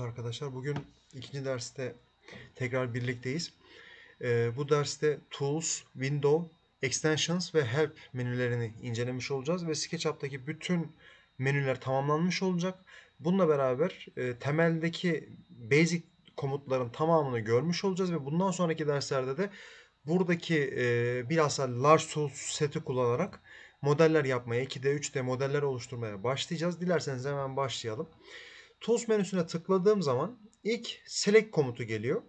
Arkadaşlar bugün ikinci derste tekrar birlikteyiz. Ee, bu derste Tools, Window, Extensions ve Help menülerini incelemiş olacağız ve SketchUp'taki bütün menüler tamamlanmış olacak. Bununla beraber e, temeldeki basic komutların tamamını görmüş olacağız ve bundan sonraki derslerde de buradaki e, bilhassa Large Tools seti kullanarak modeller yapmaya, 2D, 3D modeller oluşturmaya başlayacağız. Dilerseniz hemen başlayalım. Tools menüsüne tıkladığım zaman ilk Select komutu geliyor.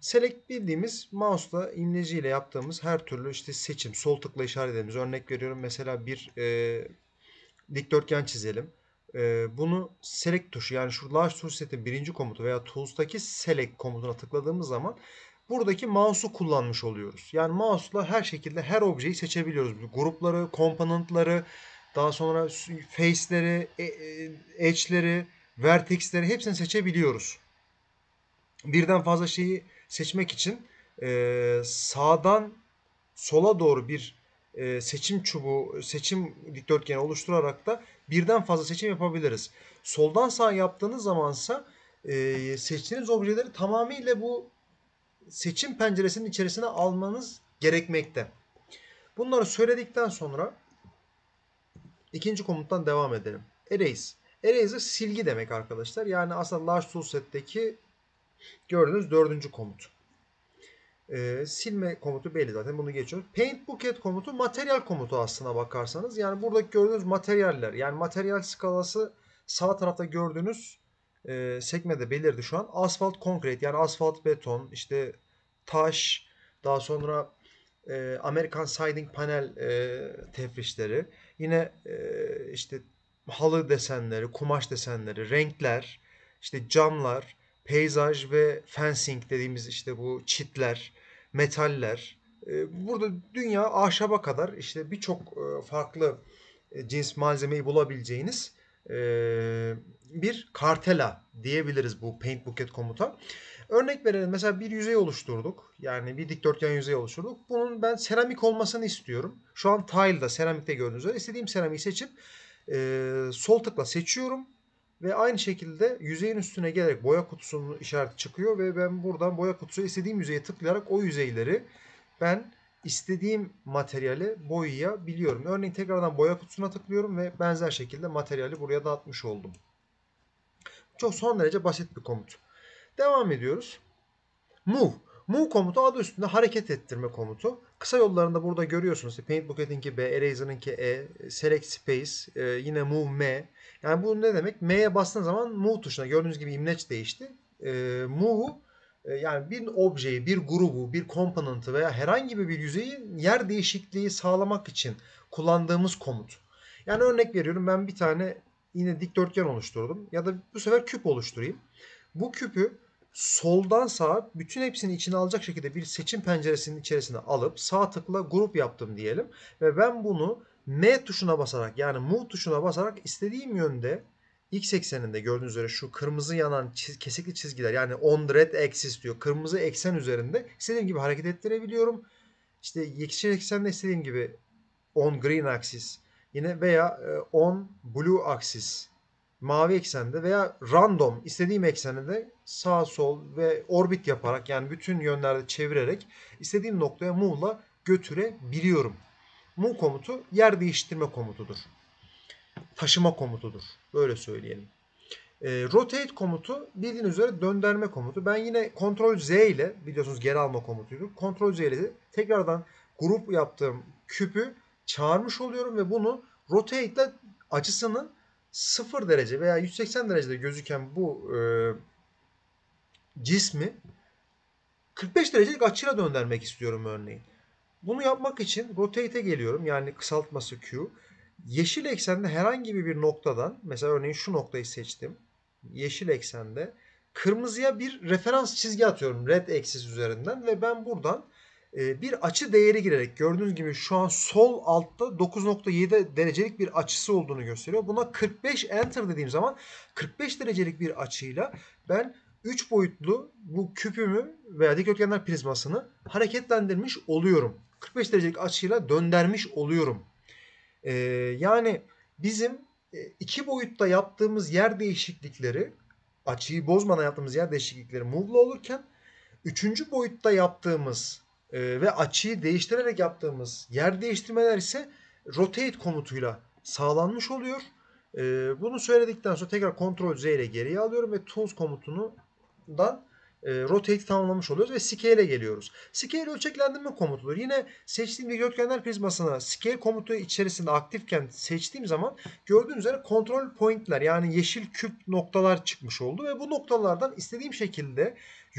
Select bildiğimiz mouse'la imleciyle yaptığımız her türlü işte seçim, sol tıkla işaret edeceğimiz. Örnek veriyorum mesela bir e, dikdörtgen çizelim. E, bunu Select tuşu yani şu Large Tool Set'in birinci komutu veya Tools'taki Select komutuna tıkladığımız zaman buradaki mouse'u kullanmış oluyoruz. Yani mouse'la her şekilde her objeyi seçebiliyoruz. Grupları, komponentları, daha sonra face'leri, e, e, edge'leri, vertexleri hepsini seçebiliyoruz. Birden fazla şeyi seçmek için e, sağdan sola doğru bir e, seçim çubuğu, seçim dikdörtgeni oluşturarak da birden fazla seçim yapabiliriz. Soldan sağa yaptığınız zamansa e, seçtiğiniz objeleri tamamıyla bu seçim penceresinin içerisine almanız gerekmekte. Bunları söyledikten sonra ikinci komuttan devam edelim. Erase. Eraser silgi demek arkadaşlar. Yani aslında Large Toolset'teki gördüğünüz dördüncü komut. Ee, silme komutu belli zaten bunu geçiyoruz. Paint Bucket komutu materyal komutu aslına bakarsanız. Yani buradaki gördüğünüz materyaller yani materyal skalası sağ tarafta gördüğünüz e, sekmede belirdi şu an. Asfalt konkret yani asfalt beton işte taş daha sonra e, Amerikan Siding panel e, tefrişleri yine e, işte halı desenleri, kumaş desenleri, renkler, işte camlar, peyzaj ve fencing dediğimiz işte bu çitler, metaller. Ee, burada dünya ahşaba kadar işte birçok e, farklı e, cins malzemeyi bulabileceğiniz e, bir kartela diyebiliriz bu Paint Bucket komuta. Örnek verelim mesela bir yüzey oluşturduk. Yani bir dikdörtgen yüzey oluşturduk. Bunun ben seramik olmasını istiyorum. Şu an tile'da seramikte gördüğünüz üzere istediğim seramiği seçip e, sol tıkla seçiyorum ve aynı şekilde yüzeyin üstüne gelerek boya kutusunun işareti çıkıyor ve ben buradan boya kutusu istediğim yüzeye tıklayarak o yüzeyleri ben istediğim materyali boyayabiliyorum. Örneğin tekrardan boya kutusuna tıklıyorum ve benzer şekilde materyali buraya dağıtmış oldum. Çok son derece basit bir komut. Devam ediyoruz. Move. Move komutu adı üstünde hareket ettirme komutu. Kısa yollarında burada görüyorsunuz. Paint Bucket'inki B, Eraser'ınki E, Select Space, e, yine Move M. Yani bu ne demek? M'ye bastığın zaman Move tuşuna gördüğünüz gibi imleç değişti. E, e, yani bir objeyi, bir grubu, bir komponentı veya herhangi bir yüzeyi yer değişikliği sağlamak için kullandığımız komut. Yani örnek veriyorum ben bir tane yine dikdörtgen oluşturdum ya da bu sefer küp oluşturayım. Bu küpü soldan sağa bütün hepsini içine alacak şekilde bir seçim penceresinin içerisine alıp sağ tıkla grup yaptım diyelim. Ve ben bunu M tuşuna basarak yani Move tuşuna basarak istediğim yönde X ekseninde gördüğünüz üzere şu kırmızı yanan çiz, kesikli çizgiler yani on red axis diyor. Kırmızı eksen üzerinde istediğim gibi hareket ettirebiliyorum. İşte yeşil eksende istediğim gibi on green axis yine veya on blue axis mavi eksende veya random istediğim eksende sağ sol ve orbit yaparak yani bütün yönlerde çevirerek istediğim noktaya move'la götürebiliyorum. Move komutu yer değiştirme komutudur. Taşıma komutudur. Böyle söyleyelim. E, rotate komutu bildiğiniz üzere döndürme komutu. Ben yine Ctrl Z ile biliyorsunuz geri alma komutuydu. Ctrl Z ile tekrardan grup yaptığım küpü çağırmış oluyorum ve bunu rotate ile açısını 0 derece veya 180 derecede gözüken bu e, cismi 45 derecelik açıyla döndürmek istiyorum örneğin. Bunu yapmak için rotate'e geliyorum. Yani kısaltması Q. Yeşil eksende herhangi bir noktadan mesela örneğin şu noktayı seçtim. Yeşil eksende kırmızıya bir referans çizgi atıyorum red axis üzerinden ve ben buradan bir açı değeri girerek gördüğünüz gibi şu an sol altta 9.7 derecelik bir açısı olduğunu gösteriyor. Buna 45 enter dediğim zaman 45 derecelik bir açıyla ben 3 boyutlu bu küpümü veya dikdörtgenler prizmasını hareketlendirmiş oluyorum. 45 derecelik açıyla döndürmüş oluyorum. Ee, yani bizim iki boyutta yaptığımız yer değişiklikleri açıyı bozmadan yaptığımız yer değişiklikleri move'la olurken üçüncü boyutta yaptığımız e, ve açıyı değiştirerek yaptığımız yer değiştirmeler ise rotate komutuyla sağlanmış oluyor. E, bunu söyledikten sonra tekrar Ctrl Z ile geriye alıyorum ve Tools komutundan e, rotate tamamlamış oluyoruz ve scale'e geliyoruz. Scale ölçeklendirme komutudur. Yine seçtiğim dikdörtgenler prizmasına scale komutu içerisinde aktifken seçtiğim zaman gördüğünüz üzere kontrol pointler yani yeşil küp noktalar çıkmış oldu ve bu noktalardan istediğim şekilde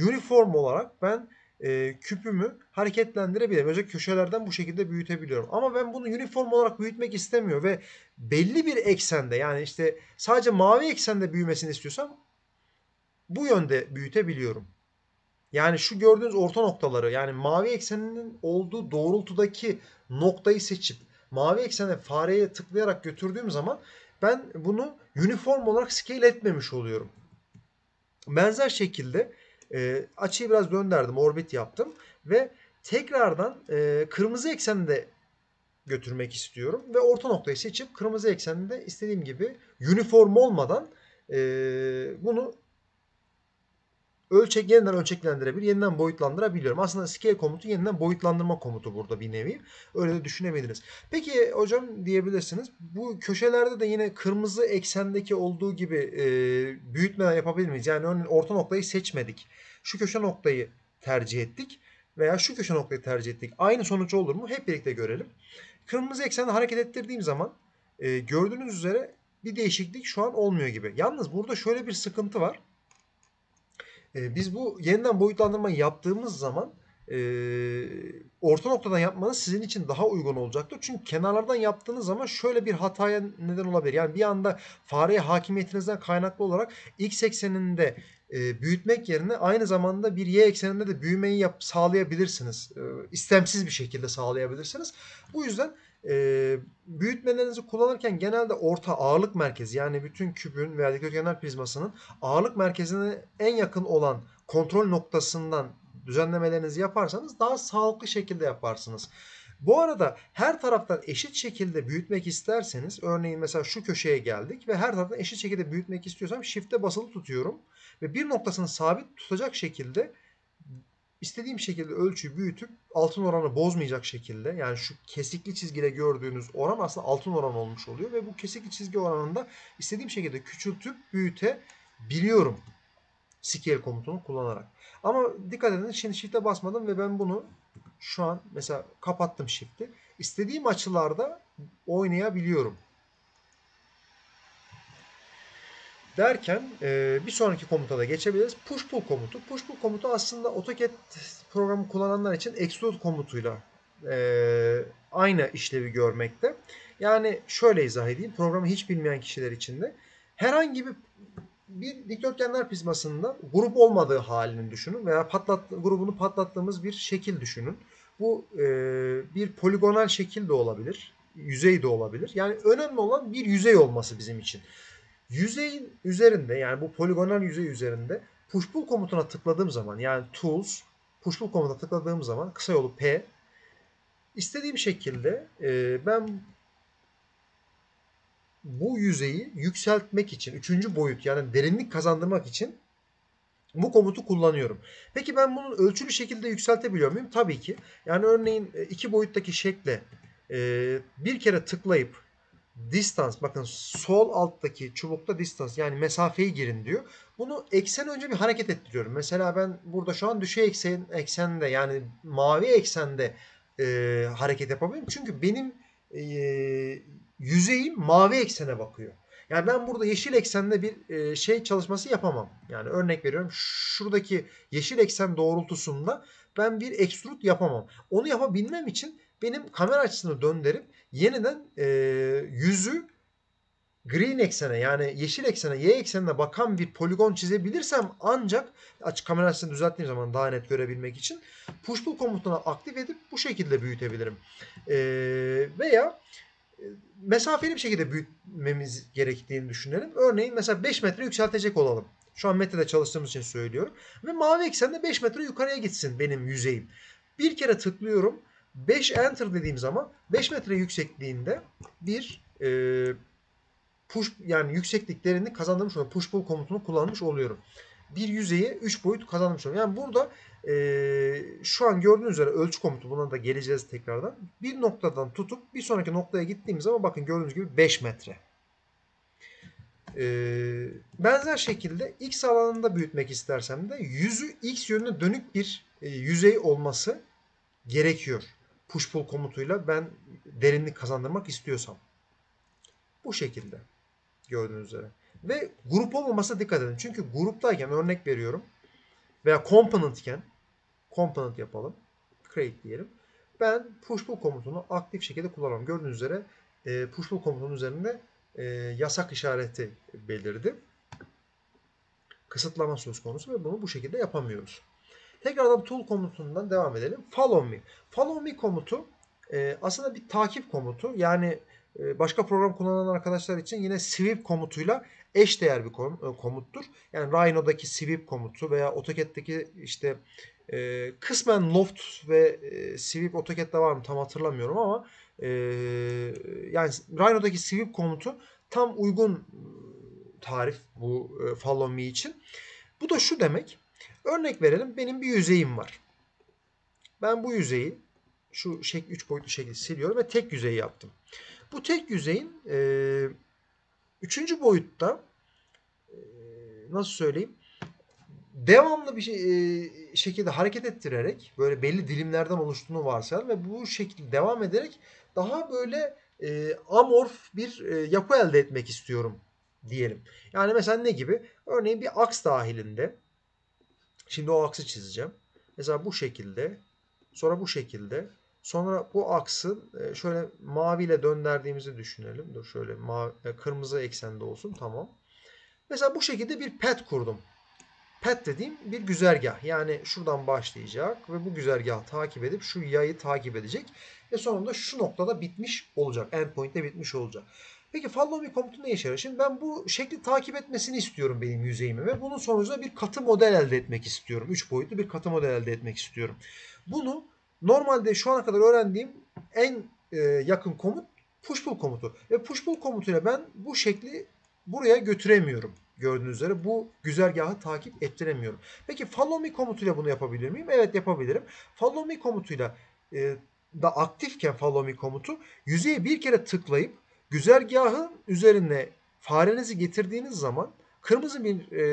uniform olarak ben e, küpümü hareketlendirebilirim. Özellikle köşelerden bu şekilde büyütebiliyorum. Ama ben bunu uniform olarak büyütmek istemiyor ve belli bir eksende yani işte sadece mavi eksende büyümesini istiyorsam bu yönde büyütebiliyorum. Yani şu gördüğünüz orta noktaları yani mavi ekseninin olduğu doğrultudaki noktayı seçip mavi eksene fareye tıklayarak götürdüğüm zaman ben bunu uniform olarak scale etmemiş oluyorum. Benzer şekilde e, açıyı biraz döndürdüm, orbit yaptım ve tekrardan e, kırmızı eksende götürmek istiyorum ve orta noktayı seçip kırmızı eksende istediğim gibi uniform olmadan e, bunu ölçek yeniden ölçeklendirebilir, yeniden boyutlandırabiliyorum. Aslında scale komutu yeniden boyutlandırma komutu burada bir nevi. Öyle de düşünebiliriz. Peki hocam diyebilirsiniz. Bu köşelerde de yine kırmızı eksendeki olduğu gibi e, büyütmeden yapabilir miyiz? Yani örneğin orta noktayı seçmedik. Şu köşe noktayı tercih ettik veya şu köşe noktayı tercih ettik. Aynı sonuç olur mu? Hep birlikte görelim. Kırmızı eksende hareket ettirdiğim zaman e, gördüğünüz üzere bir değişiklik şu an olmuyor gibi. Yalnız burada şöyle bir sıkıntı var. E, biz bu yeniden boyutlandırmayı yaptığımız zaman e, orta noktadan yapmanız sizin için daha uygun olacaktır. Çünkü kenarlardan yaptığınız zaman şöyle bir hataya neden olabilir. Yani bir anda fareye hakimiyetinizden kaynaklı olarak x ekseninde e, büyütmek yerine aynı zamanda bir y ekseninde de büyümeyi yap, sağlayabilirsiniz. E, istemsiz bir şekilde sağlayabilirsiniz. Bu yüzden e, büyütmelerinizi kullanırken genelde orta ağırlık merkezi yani bütün kübün veya dikdörtgenler prizmasının ağırlık merkezine en yakın olan kontrol noktasından düzenlemelerinizi yaparsanız daha sağlıklı şekilde yaparsınız. Bu arada her taraftan eşit şekilde büyütmek isterseniz örneğin mesela şu köşeye geldik ve her taraftan eşit şekilde büyütmek istiyorsam shift'e basılı tutuyorum ve bir noktasını sabit tutacak şekilde istediğim şekilde ölçüyü büyütüp altın oranı bozmayacak şekilde yani şu kesikli çizgide gördüğünüz oran aslında altın oran olmuş oluyor ve bu kesikli çizgi oranında istediğim şekilde küçültüp büyütebiliyorum scale komutunu kullanarak. Ama dikkat edin şimdi shift'e basmadım ve ben bunu şu an mesela kapattım shift'i. İstediğim açılarda oynayabiliyorum. Derken e, bir sonraki komuta da geçebiliriz. Push pull komutu. Push pull komutu aslında AutoCAD programı kullananlar için extrude komutuyla e, aynı işlevi görmekte. Yani şöyle izah edeyim. Programı hiç bilmeyen kişiler için de herhangi bir bir dikdörtgenler prizmasında grup olmadığı halini düşünün veya patlat, grubunu patlattığımız bir şekil düşünün. Bu e, bir poligonal şekil de olabilir, yüzey de olabilir. Yani önemli olan bir yüzey olması bizim için. Yüzeyin üzerinde yani bu poligonal yüzey üzerinde push pull komutuna tıkladığım zaman yani tools push pull komutuna tıkladığım zaman kısa yolu P istediğim şekilde e, ben bu yüzeyi yükseltmek için üçüncü boyut yani derinlik kazandırmak için bu komutu kullanıyorum. Peki ben bunu ölçülü şekilde yükseltebiliyor muyum? Tabii ki. Yani örneğin e, iki boyuttaki şekle e, bir kere tıklayıp distance bakın sol alttaki çubukta distance yani mesafeyi girin diyor. Bunu eksen önce bir hareket ettiriyorum. Mesela ben burada şu an düşey eksen eksende yani mavi eksende e, hareket yapabilirim. Çünkü benim e, yüzeyim mavi eksene bakıyor. Yani ben burada yeşil eksende bir e, şey çalışması yapamam. Yani örnek veriyorum şuradaki yeşil eksen doğrultusunda ben bir extrude yapamam. Onu yapabilmem için benim kamera açısını döndürüp yeniden e, yüzü green eksene yani yeşil eksene y eksenine bakan bir poligon çizebilirsem ancak açık kamera açısını düzelttiğim zaman daha net görebilmek için push pull komutunu aktif edip bu şekilde büyütebilirim. E, veya e, mesafeli bir şekilde büyütmemiz gerektiğini düşünelim. Örneğin mesela 5 metre yükseltecek olalım. Şu an metrede çalıştığımız için söylüyorum. Ve mavi eksende 5 metre yukarıya gitsin benim yüzeyim. Bir kere tıklıyorum 5 enter dediğim zaman 5 metre yüksekliğinde bir e, push yani yükseklik derinlik kazandırmış oluyorum. Push pull komutunu kullanmış oluyorum. Bir yüzeye 3 boyut kazanmış oluyorum. Yani burada e, şu an gördüğünüz üzere ölçü komutu buna da geleceğiz tekrardan. Bir noktadan tutup bir sonraki noktaya gittiğimiz zaman bakın gördüğünüz gibi 5 metre. E, benzer şekilde x alanında büyütmek istersem de yüzü x yönüne dönük bir e, yüzey olması gerekiyor. Push pull komutuyla ben derinlik kazandırmak istiyorsam. Bu şekilde gördüğünüz üzere. Ve grup olmamasına dikkat edin. Çünkü gruptayken örnek veriyorum veya component iken component yapalım. Create diyelim. Ben push pull komutunu aktif şekilde kullanıyorum. Gördüğünüz üzere e, push pull komutunun üzerinde e, yasak işareti belirdi. Kısıtlama söz konusu ve bunu bu şekilde yapamıyoruz. Tekrardan tool komutundan devam edelim. Follow me. Follow me komutu e, aslında bir takip komutu. Yani e, başka program kullanan arkadaşlar için yine sweep komutuyla eş değer bir komuttur. Yani Rhino'daki sweep komutu veya AutoCAD'deki işte e, kısmen loft ve e, sweep AutoCAD'de var mı tam hatırlamıyorum ama e, yani Rhino'daki sweep komutu tam uygun tarif bu e, follow me için. Bu da şu demek. Örnek verelim benim bir yüzeyim var. Ben bu yüzeyi şu şek 3 boyutlu şekilde siliyorum ve tek yüzeyi yaptım. Bu tek yüzeyin e, üçüncü boyutta e, nasıl söyleyeyim devamlı bir şey, e, şekilde hareket ettirerek böyle belli dilimlerden oluştuğunu varsayalım ve bu şekilde devam ederek daha böyle e, amorf bir e, yapı elde etmek istiyorum diyelim. Yani mesela ne gibi? Örneğin bir aks dahilinde şimdi o aksı çizeceğim. Mesela bu şekilde sonra bu şekilde Sonra bu aksın e, şöyle maviyle döndürdüğümüzü düşünelim. Dur şöyle mavi, e, kırmızı eksende olsun. Tamam. Mesela bu şekilde bir pet kurdum. Pet dediğim bir güzergah. Yani şuradan başlayacak ve bu güzergahı takip edip şu yayı takip edecek. Ve sonunda şu noktada bitmiş olacak. Endpoint'te bitmiş olacak. Peki follow me komutu ne işe yarar? Şimdi ben bu şekli takip etmesini istiyorum benim yüzeyimi ve bunun sonucunda bir katı model elde etmek istiyorum. 3 boyutlu bir katı model elde etmek istiyorum. Bunu Normalde şu ana kadar öğrendiğim en e, yakın komut push pull komutu. Ve push pull komutuyla ben bu şekli buraya götüremiyorum. Gördüğünüz üzere bu güzergahı takip ettiremiyorum. Peki follow me komutuyla bunu yapabilir miyim? Evet yapabilirim. Follow me komutuyla e, da aktifken follow me komutu yüzeye bir kere tıklayıp güzergahın üzerine farenizi getirdiğiniz zaman kırmızı bir e,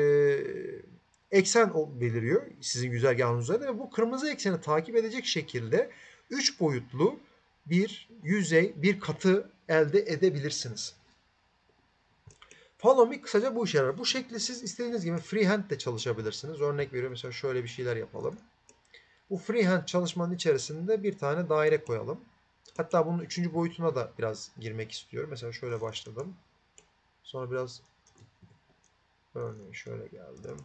eksen beliriyor sizin güzergahınız üzerinde ve bu kırmızı ekseni takip edecek şekilde 3 boyutlu bir yüzey, bir katı elde edebilirsiniz. Follow me kısaca bu işe yarar. Bu şekli siz istediğiniz gibi freehand de çalışabilirsiniz. Örnek veriyorum mesela şöyle bir şeyler yapalım. Bu freehand çalışmanın içerisinde bir tane daire koyalım. Hatta bunun üçüncü boyutuna da biraz girmek istiyorum. Mesela şöyle başladım. Sonra biraz örneğin şöyle geldim.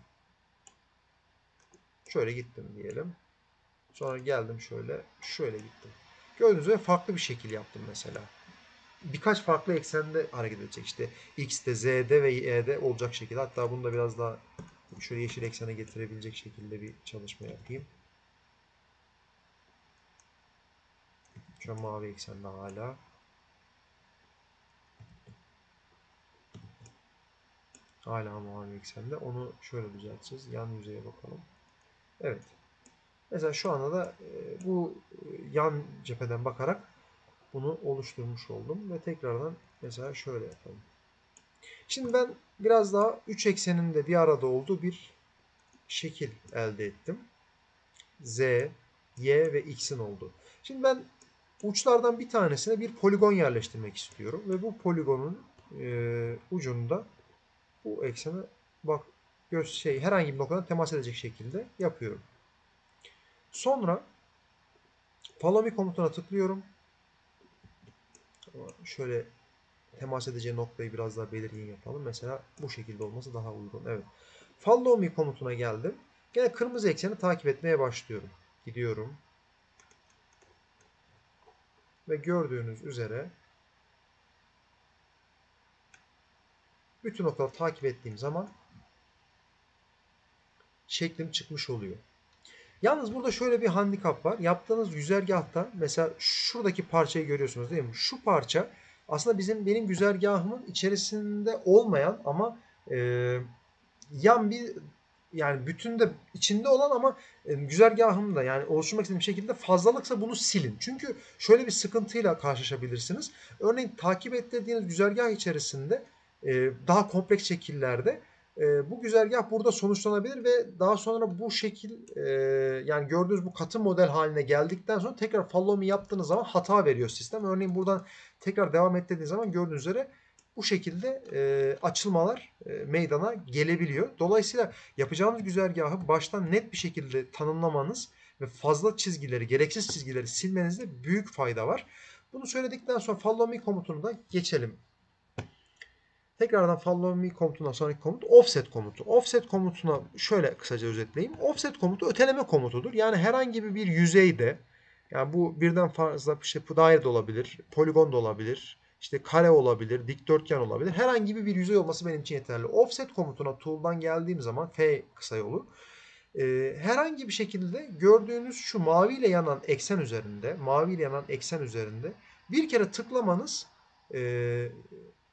Şöyle gittim diyelim. Sonra geldim şöyle. Şöyle gittim. Gördüğünüz gibi farklı bir şekil yaptım mesela. Birkaç farklı eksende hareket edecek. İşte X'de, Z'de ve Y'de olacak şekilde. Hatta bunu da biraz daha şöyle yeşil eksene getirebilecek şekilde bir çalışma yapayım. An mavi eksende hala. Hala mavi eksende. Onu şöyle düzelteceğiz. Yan yüzeye bakalım. Evet. Mesela şu anda da e, bu e, yan cepheden bakarak bunu oluşturmuş oldum ve tekrardan mesela şöyle yapalım. Şimdi ben biraz daha 3 ekseninde bir arada olduğu bir şekil elde ettim. Z, Y ve X'in olduğu. Şimdi ben uçlardan bir tanesine bir poligon yerleştirmek istiyorum ve bu poligonun e, ucunda bu eksene bak göz şey herhangi bir noktadan temas edecek şekilde yapıyorum. Sonra follow me komutuna tıklıyorum. Şöyle temas edeceği noktayı biraz daha belirgin yapalım. Mesela bu şekilde olması daha uygun. Evet. Follow me komutuna geldim. Gene kırmızı ekseni takip etmeye başlıyorum. Gidiyorum. Ve gördüğünüz üzere bütün noktaları takip ettiğim zaman şeklim çıkmış oluyor. Yalnız burada şöyle bir handikap var. Yaptığınız güzergahta mesela şuradaki parçayı görüyorsunuz değil mi? Şu parça aslında bizim benim güzergahımın içerisinde olmayan ama e, yan bir yani bütünde içinde olan ama güzergahımda yani oluşturmak istediğim şekilde fazlalıksa bunu silin. Çünkü şöyle bir sıkıntıyla karşılaşabilirsiniz. Örneğin takip ettirdiğiniz güzergah içerisinde e, daha kompleks şekillerde e, bu güzergah burada sonuçlanabilir ve daha sonra bu şekil e, yani gördüğünüz bu katı model haline geldikten sonra tekrar follow me yaptığınız zaman hata veriyor sistem. Örneğin buradan tekrar devam et zaman gördüğünüz üzere bu şekilde e, açılmalar e, meydana gelebiliyor. Dolayısıyla yapacağınız güzergahı baştan net bir şekilde tanımlamanız ve fazla çizgileri, gereksiz çizgileri silmenizde büyük fayda var. Bunu söyledikten sonra follow me komutunu da geçelim. Tekrardan follow me komutundan sonraki komut offset komutu. Offset komutuna şöyle kısaca özetleyeyim. Offset komutu öteleme komutudur. Yani herhangi bir yüzeyde yani bu birden fazla işte daire de olabilir, poligon da olabilir, işte kare olabilir, dikdörtgen olabilir. Herhangi bir yüzey olması benim için yeterli. Offset komutuna tool'dan geldiğim zaman F kısa yolu e, herhangi bir şekilde gördüğünüz şu maviyle yanan eksen üzerinde, maviyle yanan eksen üzerinde bir kere tıklamanız e,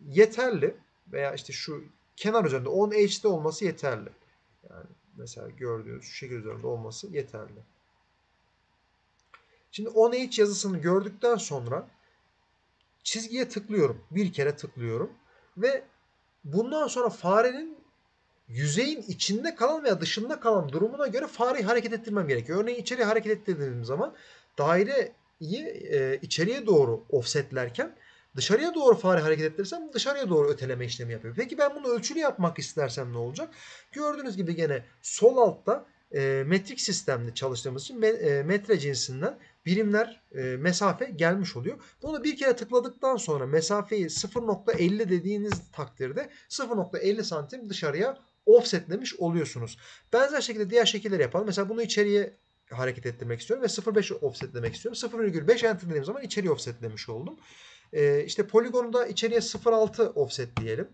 yeterli veya işte şu kenar üzerinde 10 h'de olması yeterli. Yani mesela gördüğünüz şu şekil üzerinde olması yeterli. Şimdi 10 h yazısını gördükten sonra çizgiye tıklıyorum. Bir kere tıklıyorum ve bundan sonra farenin yüzeyin içinde kalan veya dışında kalan durumuna göre fareyi hareket ettirmem gerekiyor. Örneğin içeriye hareket ettirdiğim zaman daireyi e, içeriye doğru offsetlerken Dışarıya doğru fare hareket ettirirsem dışarıya doğru öteleme işlemi yapıyor. Peki ben bunu ölçülü yapmak istersem ne olacak? Gördüğünüz gibi gene sol altta e, metrik sistemde çalıştığımız için e, metre cinsinden birimler e, mesafe gelmiş oluyor. Bunu bir kere tıkladıktan sonra mesafeyi 0.50 dediğiniz takdirde 0.50 santim dışarıya offsetlemiş oluyorsunuz. Benzer şekilde diğer şekilleri yapalım. Mesela bunu içeriye hareket ettirmek istiyorum ve 0.5 offsetlemek istiyorum. 0.5 enter dediğim zaman içeriye offsetlemiş oldum. E, işte poligonu da içeriye 0.6 offset diyelim.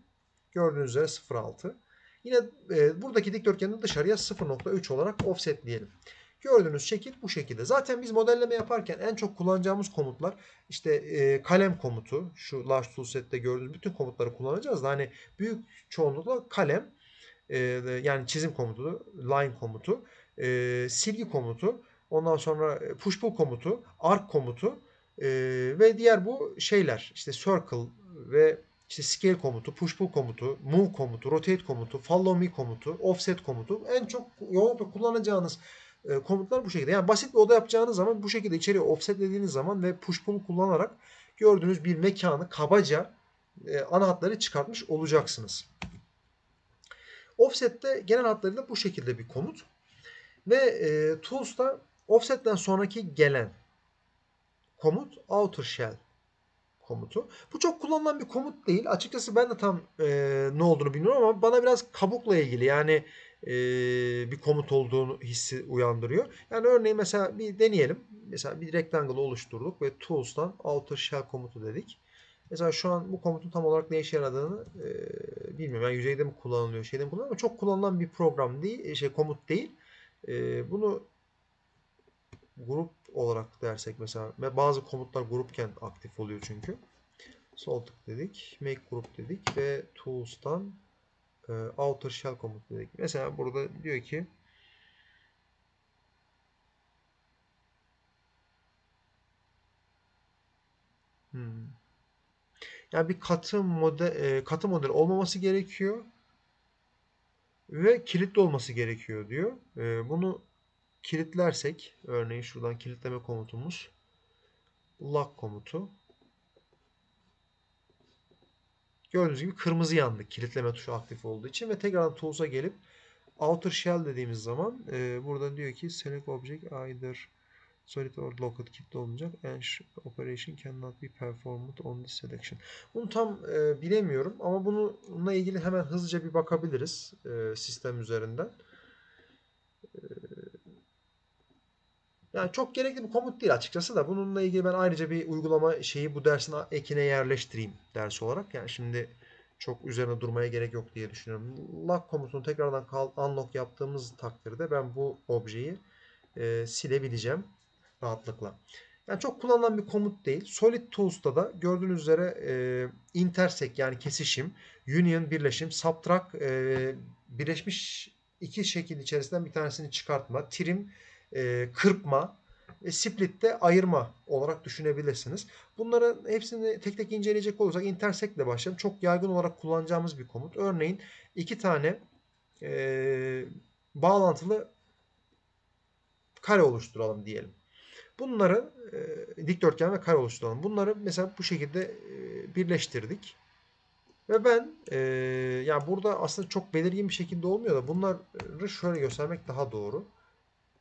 Gördüğünüz üzere 0.6. Yine e, buradaki dikdörtgeni dışarıya 0.3 olarak offset diyelim. Gördüğünüz şekil bu şekilde. Zaten biz modelleme yaparken en çok kullanacağımız komutlar işte e, kalem komutu. Şu large toolset'te gördüğünüz bütün komutları kullanacağız da hani büyük çoğunlukla kalem e, yani çizim komutu, line komutu, e, silgi komutu, ondan sonra push pull komutu, arc komutu e, ve diğer bu şeyler işte circle ve işte scale komutu, push pull komutu, move komutu, rotate komutu, follow me komutu, offset komutu en çok yoğunlukla kullanacağınız e, komutlar bu şekilde. Yani basit bir oda yapacağınız zaman bu şekilde içeriye offsetlediğiniz zaman ve push pull kullanarak gördüğünüz bir mekanı kabaca e, ana hatları çıkartmış olacaksınız. Offset'te genel hatlarıyla bu şekilde bir komut. Ve e, Tools'ta offset'ten sonraki gelen komut outer shell komutu. Bu çok kullanılan bir komut değil. Açıkçası ben de tam e, ne olduğunu bilmiyorum ama bana biraz kabukla ilgili yani e, bir komut olduğunu hissi uyandırıyor. Yani örneğin mesela bir deneyelim. Mesela bir rectangle oluşturduk ve tools'tan outer shell komutu dedik. Mesela şu an bu komutun tam olarak ne işe yaradığını e, bilmiyorum. Yani yüzeyde mi kullanılıyor, şeyde mi kullanılıyor ama çok kullanılan bir program değil, şey komut değil. E, bunu grup olarak dersek mesela ve bazı komutlar grupken aktif oluyor çünkü. Sol tık dedik, make group dedik ve tools'tan e, outer shell komut dedik. Mesela burada diyor ki hmm. Yani bir katı model e, katı model olmaması gerekiyor ve kilitli olması gerekiyor diyor. E, bunu kilitlersek örneğin şuradan kilitleme komutumuz lock komutu gördüğünüz gibi kırmızı yandı kilitleme tuşu aktif olduğu için ve tekrardan tools'a gelip outer shell dediğimiz zaman e, burada diyor ki select object either solid or locked kilitli olmayacak and operation cannot be performed on this selection. Bunu tam e, bilemiyorum ama bununla ilgili hemen hızlıca bir bakabiliriz e, sistem üzerinden. E, yani çok gerekli bir komut değil açıkçası da bununla ilgili ben ayrıca bir uygulama şeyi bu dersin ekine yerleştireyim ders olarak. Yani şimdi çok üzerine durmaya gerek yok diye düşünüyorum. Lock komutunu tekrardan unlock yaptığımız takdirde ben bu objeyi e, silebileceğim rahatlıkla. Yani çok kullanılan bir komut değil. Solid Tools'ta da gördüğünüz üzere e, intersect yani kesişim, union birleşim, subtract e, birleşmiş iki şekil içerisinden bir tanesini çıkartma, trim e, kırpma, e, split de ayırma olarak düşünebilirsiniz. Bunların hepsini tek tek inceleyecek olursak intersect ile başlayalım. Çok yaygın olarak kullanacağımız bir komut. Örneğin iki tane e, bağlantılı kare oluşturalım diyelim. Bunları e, dikdörtgen ve kare oluşturalım. Bunları mesela bu şekilde e, birleştirdik. Ve ben e, yani burada aslında çok belirgin bir şekilde olmuyor da bunları şöyle göstermek daha doğru.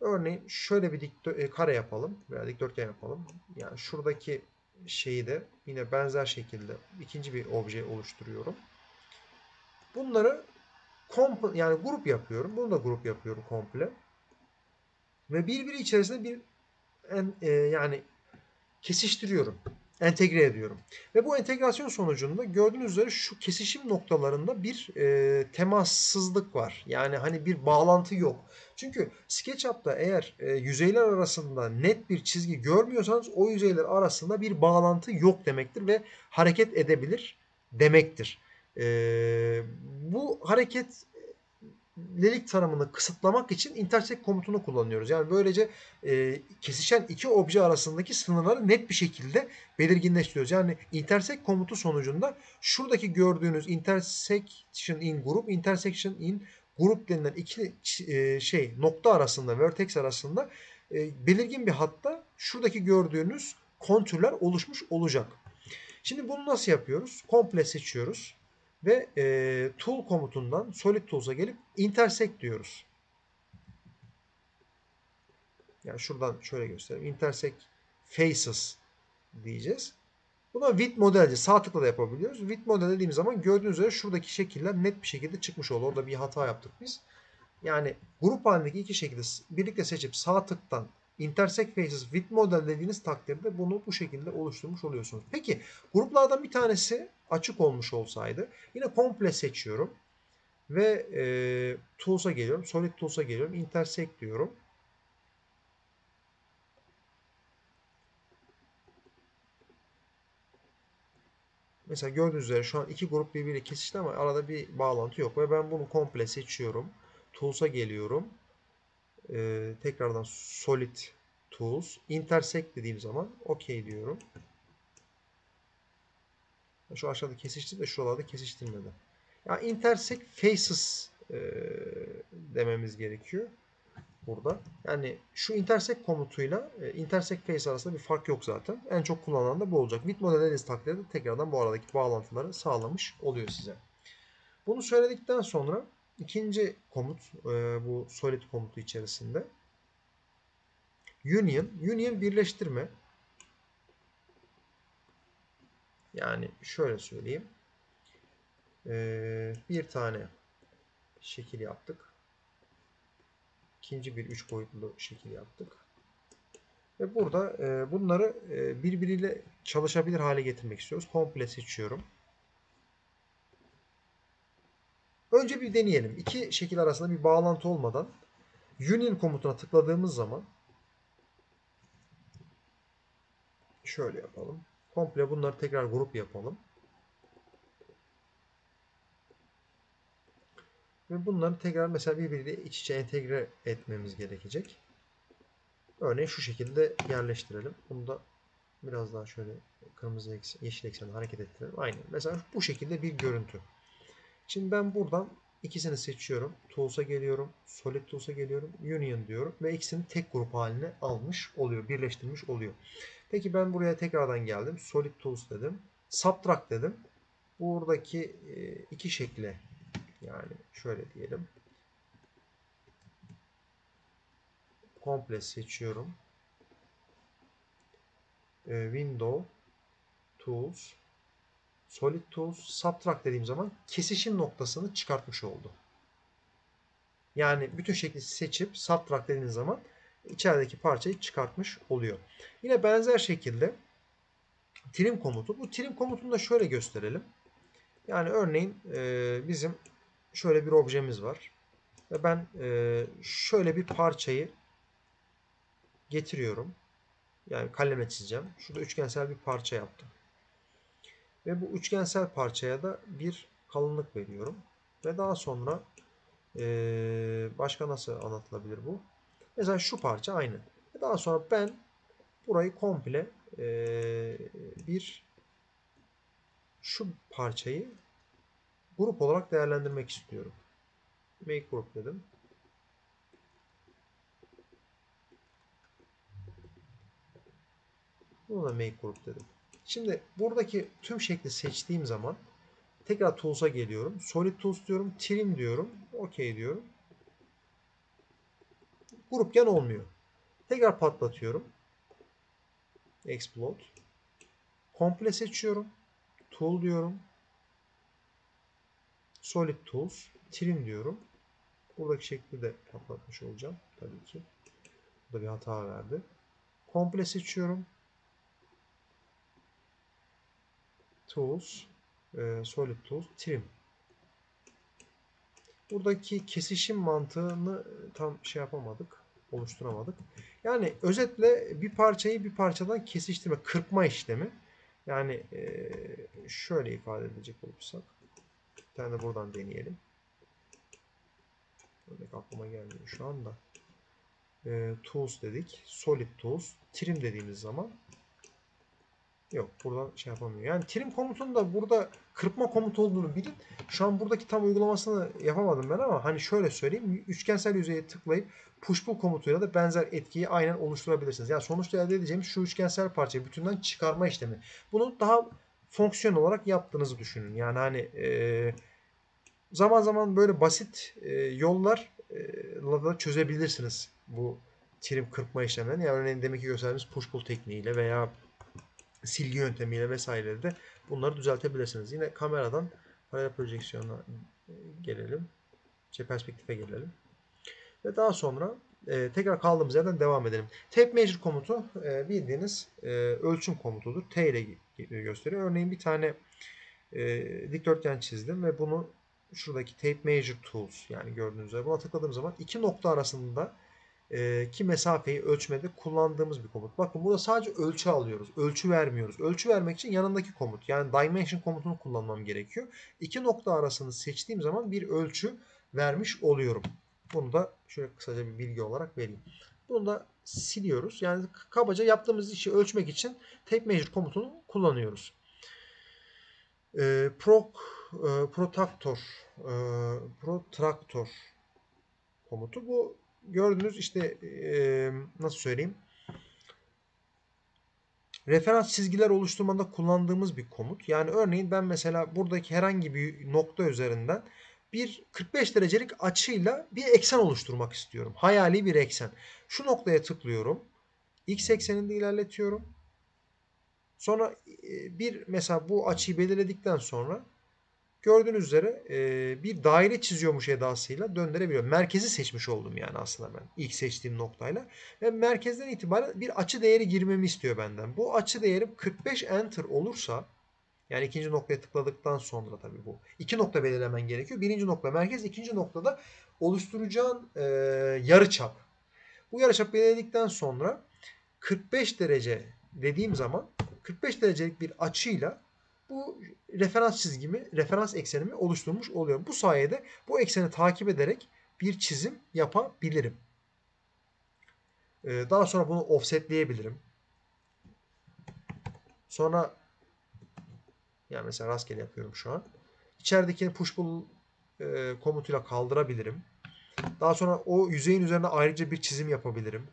Örneğin şöyle bir dikdö e, kare yapalım veya dikdörtgen yapalım. Yani şuradaki şeyi de yine benzer şekilde ikinci bir obje oluşturuyorum. Bunları komp yani grup yapıyorum. Bunu da grup yapıyorum komple. Ve birbiri içerisinde bir en, e, yani kesiştiriyorum. Entegre ediyorum. Ve bu entegrasyon sonucunda gördüğünüz üzere şu kesişim noktalarında bir e, temassızlık var. Yani hani bir bağlantı yok. Çünkü SketchUp'ta eğer e, yüzeyler arasında net bir çizgi görmüyorsanız o yüzeyler arasında bir bağlantı yok demektir ve hareket edebilir demektir. E, bu hareket lelik tanımını kısıtlamak için intersect komutunu kullanıyoruz. Yani böylece e, kesişen iki obje arasındaki sınırları net bir şekilde belirginleştiriyoruz. Yani intersect komutu sonucunda şuradaki gördüğünüz intersection in group, intersection in grup denilen iki e, şey nokta arasında, vertex arasında e, belirgin bir hatta şuradaki gördüğünüz kontürler oluşmuş olacak. Şimdi bunu nasıl yapıyoruz? Komple seçiyoruz ve e, tool komutundan solid tools'a gelip intersect diyoruz. Yani şuradan şöyle göstereyim. Intersect faces diyeceğiz. Buna width modelci sağ tıkla da yapabiliyoruz. Width model dediğim zaman gördüğünüz üzere şuradaki şekiller net bir şekilde çıkmış oldu. Orada bir hata yaptık biz. Yani grup halindeki iki şekilde birlikte seçip sağ tıktan intersect faces with model dediğiniz takdirde bunu bu şekilde oluşturmuş oluyorsunuz. Peki gruplardan bir tanesi açık olmuş olsaydı yine komple seçiyorum ve e, Tools'a geliyorum. Solid Tools'a geliyorum. Intersect diyorum. Mesela gördüğünüz üzere şu an iki grup birbiriyle kesişti ama arada bir bağlantı yok. Ve ben bunu komple seçiyorum. Tools'a geliyorum. Ee, tekrardan Solid Tools. Intersect dediğim zaman OK diyorum. Şu aşağıda kesişti de şuralarda kesiştirmedi. Yani intersect faces e, dememiz gerekiyor burada. Yani şu intersect komutuyla e, intersect face arasında bir fark yok zaten. En çok kullanılan da bu olacak. Bit model takdirde tekrardan bu aradaki bağlantıları sağlamış oluyor size. Bunu söyledikten sonra ikinci komut e, bu solid komutu içerisinde union, union birleştirme. Yani şöyle söyleyeyim. Ee, bir tane şekil yaptık. İkinci bir üç boyutlu şekil yaptık. Ve burada e, bunları e, birbiriyle çalışabilir hale getirmek istiyoruz. Komple seçiyorum. Önce bir deneyelim. İki şekil arasında bir bağlantı olmadan union komutuna tıkladığımız zaman şöyle yapalım. Komple bunları tekrar grup yapalım. Ve bunları tekrar mesela birbiriyle iç içe entegre etmemiz gerekecek. Örneğin şu şekilde yerleştirelim. Bunu da biraz daha şöyle kırmızı eksen, yeşil eksende hareket ettirelim. Aynı. Mesela bu şekilde bir görüntü. Şimdi ben buradan ikisini seçiyorum. Tools'a geliyorum. Solid Tools'a geliyorum. Union diyorum. Ve ikisini tek grup haline almış oluyor. Birleştirmiş oluyor. Peki ben buraya tekrardan geldim. Solid Tools dedim. Subtract dedim. Buradaki e, iki şekle yani şöyle diyelim. Komple seçiyorum. E, Window Tools Solid Tools Subtract dediğim zaman kesişim noktasını çıkartmış oldu. Yani bütün şekli seçip Subtract dediğiniz zaman içerideki parçayı çıkartmış oluyor. Yine benzer şekilde trim komutu. Bu trim komutunu da şöyle gösterelim. Yani örneğin e, bizim şöyle bir objemiz var. Ve ben e, şöyle bir parçayı getiriyorum. Yani kaleme çizeceğim. Şurada üçgensel bir parça yaptım. Ve bu üçgensel parçaya da bir kalınlık veriyorum. Ve daha sonra ee, başka nasıl anlatılabilir bu? Mesela şu parça aynı. Daha sonra ben burayı komple ee, bir şu parçayı grup olarak değerlendirmek istiyorum. Make group dedim. Bunu da make group dedim. Şimdi buradaki tüm şekli seçtiğim zaman tekrar tools'a geliyorum. Solid tools diyorum. Trim diyorum. OK diyorum. Grupgen olmuyor. Tekrar patlatıyorum. Explode. Komple seçiyorum. Tool diyorum. Solid Tools. Trim diyorum. Buradaki şekli de patlatmış olacağım. Tabii ki. Burada bir hata verdi. Komple seçiyorum. Tools. E, Solid Tools. Trim. Buradaki kesişim mantığını tam şey yapamadık. Oluşturamadık. Yani özetle bir parçayı bir parçadan kesiştirme, kırpma işlemi. Yani e, şöyle ifade edecek olursak. Bir tane de buradan deneyelim. Örnek aklıma gelmiyor şu anda. E, tools dedik. Solid Tools. Trim dediğimiz zaman Yok buradan şey yapamıyor. Yani trim komutunun da burada kırpma komutu olduğunu bilin. Şu an buradaki tam uygulamasını yapamadım ben ama hani şöyle söyleyeyim. Üçgensel yüzeye tıklayıp push pull komutuyla da benzer etkiyi aynen oluşturabilirsiniz. Yani sonuçta elde edeceğimiz şu üçgensel parçayı bütünden çıkarma işlemi. Bunu daha fonksiyon olarak yaptığınızı düşünün. Yani hani e, zaman zaman böyle basit e, yollarla da çözebilirsiniz bu trim kırpma işlemlerini. Yani örneğin demek ki gösterdiğimiz push pull tekniğiyle veya silgi yöntemiyle vesaire de bunları düzeltebilirsiniz. Yine kameradan paralel projeksiyona gelelim. Şey perspektife gelelim. Ve daha sonra e, tekrar kaldığımız yerden devam edelim. Tape measure komutu e, bildiğiniz e, ölçüm komutudur. T ile gösteriyor. Örneğin bir tane e, dikdörtgen çizdim ve bunu şuradaki tape measure tools yani gördüğünüz üzere buna tıkladığım zaman iki nokta arasında e, ki mesafeyi ölçmede kullandığımız bir komut. Bakın burada sadece ölçü alıyoruz. Ölçü vermiyoruz. Ölçü vermek için yanındaki komut yani dimension komutunu kullanmam gerekiyor. İki nokta arasını seçtiğim zaman bir ölçü vermiş oluyorum. Bunu da şöyle kısaca bir bilgi olarak vereyim. Bunu da siliyoruz. Yani kabaca yaptığımız işi ölçmek için tape measure komutunu kullanıyoruz. E, pro, e, protraktor e, protraktor komutu bu gördüğünüz işte nasıl söyleyeyim referans çizgiler oluşturmada kullandığımız bir komut. Yani örneğin ben mesela buradaki herhangi bir nokta üzerinden bir 45 derecelik açıyla bir eksen oluşturmak istiyorum. Hayali bir eksen. Şu noktaya tıklıyorum. X ekseninde ilerletiyorum. Sonra bir mesela bu açıyı belirledikten sonra gördüğünüz üzere bir daire çiziyormuş edasıyla döndürebiliyorum. Merkezi seçmiş oldum yani aslında ben ilk seçtiğim noktayla. Ve merkezden itibaren bir açı değeri girmemi istiyor benden. Bu açı değerim 45 enter olursa yani ikinci noktaya tıkladıktan sonra tabii bu. iki nokta belirlemen gerekiyor. Birinci nokta merkez, ikinci noktada oluşturacağın e, yarıçap. Bu yarıçap belirledikten sonra 45 derece dediğim zaman 45 derecelik bir açıyla bu referans çizgimi, referans eksenimi oluşturmuş oluyorum. Bu sayede bu ekseni takip ederek bir çizim yapabilirim. Ee, daha sonra bunu offsetleyebilirim. Sonra yani mesela rastgele yapıyorum şu an. İçerideki push pull e, komutuyla kaldırabilirim. Daha sonra o yüzeyin üzerine ayrıca bir çizim yapabilirim.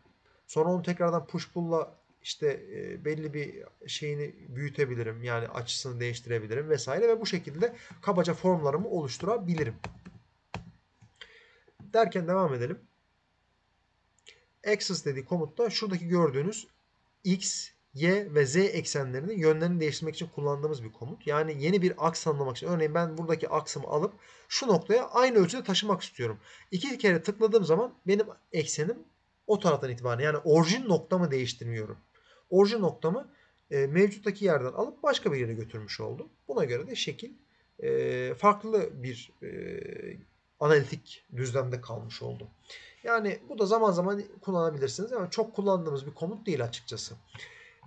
Sonra onu tekrardan push pull'la işte belli bir şeyini büyütebilirim. Yani açısını değiştirebilirim vesaire ve bu şekilde kabaca formlarımı oluşturabilirim. Derken devam edelim. Axis dediği komutta şuradaki gördüğünüz x, y ve z eksenlerinin yönlerini değiştirmek için kullandığımız bir komut. Yani yeni bir aks tanımlamak için. Örneğin ben buradaki aksımı alıp şu noktaya aynı ölçüde taşımak istiyorum. İki kere tıkladığım zaman benim eksenim o taraftan itibaren yani orijin noktamı değiştirmiyorum. Orijin noktamı e, mevcuttaki yerden alıp başka bir yere götürmüş oldum. Buna göre de şekil e, farklı bir e, analitik düzlemde kalmış oldu. Yani bu da zaman zaman kullanabilirsiniz ama çok kullandığımız bir komut değil açıkçası.